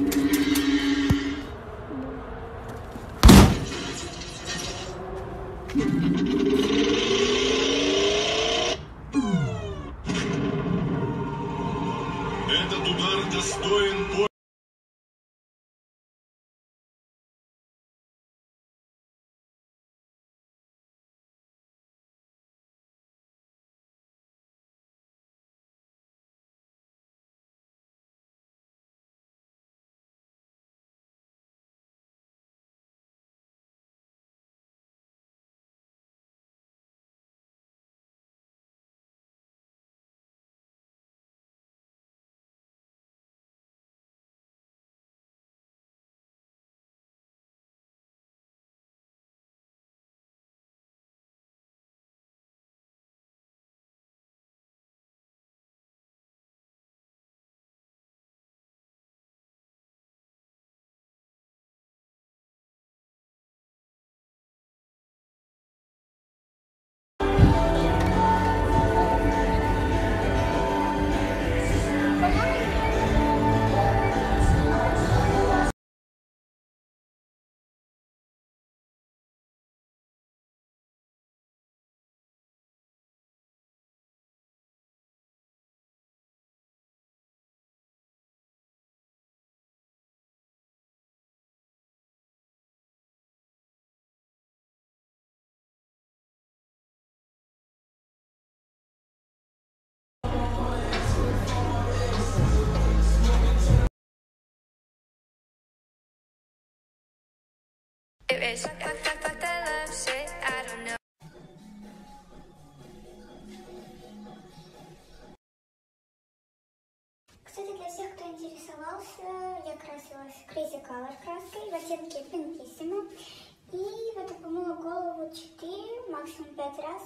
Этот удар достоин Bitch, fuck, fuck, fuck that love shit. I don't know. Кстати, для всех, кто интересовался, я красилась Crazy Color краской в оттенке Pinkissimo. И вот помыла голову 4, максимум 5 раз.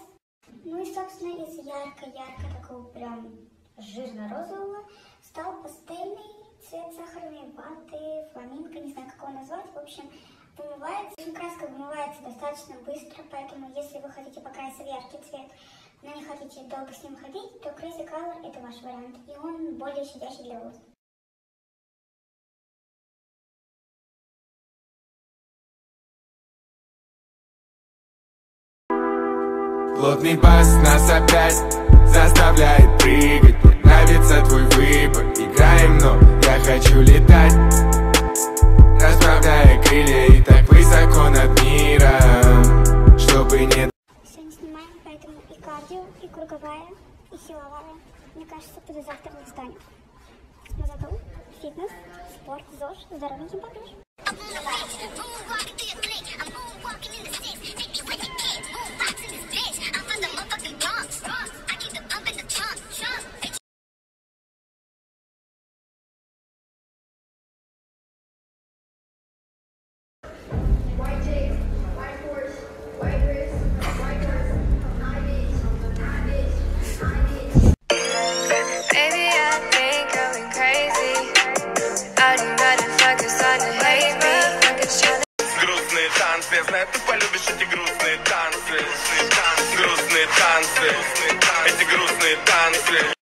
Ну и, собственно, из ярко-ярко такого прям жирно-розового стал пастельный цвет сахарной ваты, фламинго, не знаю, как его назвать. В общем, вымывается. Краска вымывается достаточно быстро, поэтому если вы хотите покрасить яркий цвет, но не хотите долго с ним ходить, то Crazy Color это ваш вариант, и он более щадящий для волос. Плотный пас нас опять заставляет прыгать круговая, и силовая. Мне кажется, ты завтра не встанет. Но зато фитнес, спорт, ЗОЖ, здоровье не попрешь. White грустные танцы Грустные танцы, эти грустные танцы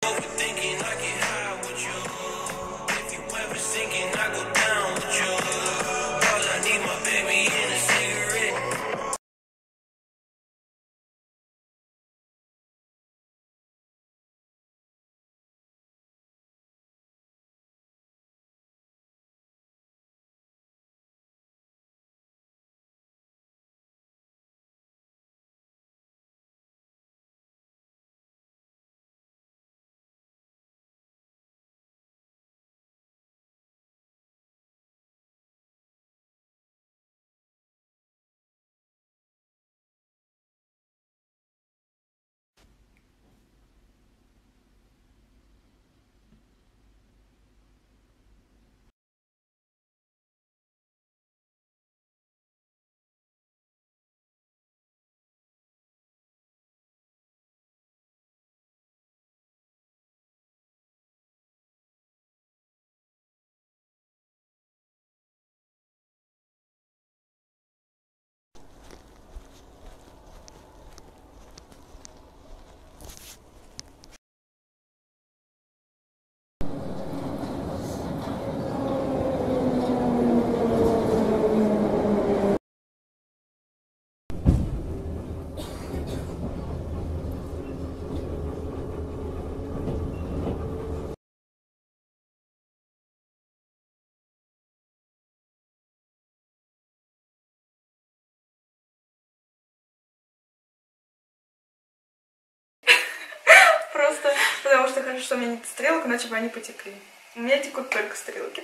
просто, потому что хорошо, что у меня нет стрелок, иначе бы они потекли. У меня текут только стрелки.